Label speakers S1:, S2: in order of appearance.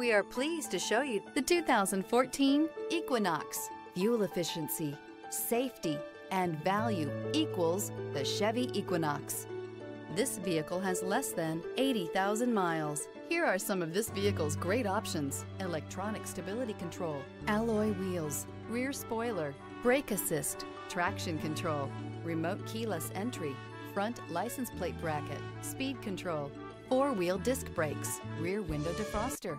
S1: We are pleased to show you the 2014 Equinox. Fuel efficiency, safety, and value equals the Chevy Equinox. This vehicle has less than 80,000 miles. Here are some of this vehicle's great options. Electronic stability control, alloy wheels, rear spoiler, brake assist, traction control, remote keyless entry, front license plate bracket, speed control, four-wheel disc brakes, rear window defroster.